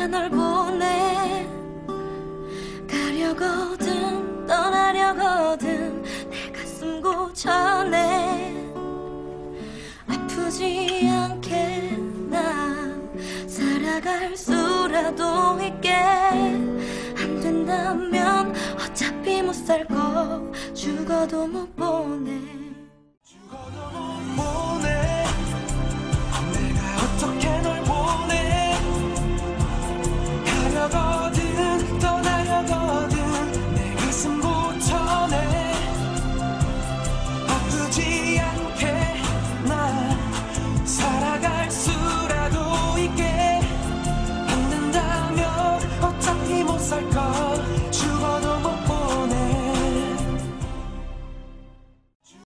이렇게 널 보내 가려거든 떠나려거든 내 가슴 고쳐내. 아프지 않게 난 살아갈수라도 있게. 안 된다면 어차피 못 살 거. 죽어도 못 보내.